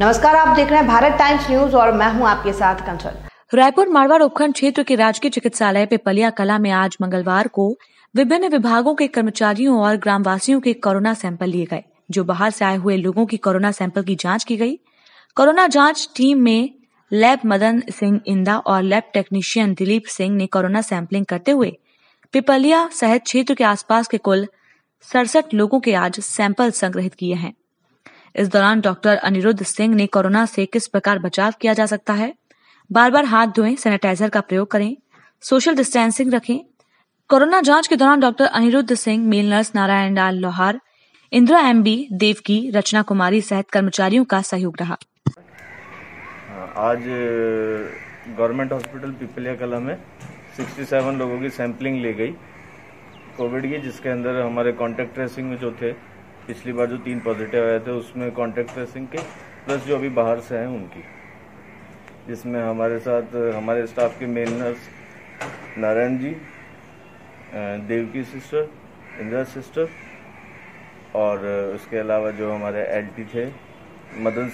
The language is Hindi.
नमस्कार, आप देख रहे हैं भारत टाइम्स न्यूज़ और मैं हूँ आपके साथ कंचन रायपुर मारवाड़ उपखंड क्षेत्र के राजकीय चिकित्सालय पिपलिया कला में आज मंगलवार को विभिन्न विभागों के कर्मचारियों और ग्रामवासियों के कोरोना सैंपल लिए गए, जो बाहर से आए हुए लोगों की कोरोना सैंपल की जाँच की गई। कोरोना जाँच टीम में लैब मदन सिंह इंदा और लैब टेक्नीशियन दिलीप सिंह ने कोरोना सैंपलिंग करते हुए पिपलिया सहित क्षेत्र के आसपास के कुल सड़सठ लोगों के आज सैंपल संग्रहित किए हैं। इस दौरान डॉक्टर अनिरुद्ध सिंह ने कोरोना से किस प्रकार बचाव किया जा सकता है? बार बार हाथ धोएँ, सैनिटाइजर का प्रयोग करें, सोशल डिस्टेंसिंग रखें। कोरोना जाँच के दौरान doctor Anirudh Singh, male nurse Narayan Lal Lohar, Indira M B Devki, Rachna Kumari सहित कर्मचारियों का सहयोग रहा। आज, गवर्नमेंट हॉस्पिटल पिपलिया कला में 67 लोगों की सैंपलिंग ली गई। कोविड की जिसके अंदर हमारे कॉन्टेक्ट ट्रेसिंग में जो थे पिछली बार जो तीन पॉजिटिव आए थे, उसमें कॉन्टेक्ट ट्रेसिंग के प्लस जो अभी बाहर से हैं, उनकी। जिसमें हमारे साथ, हमारे स्टाफ के main nurse Narayan ji Devki sister Indira sister और, उसके अलावा जो हमारे एल थे, मदन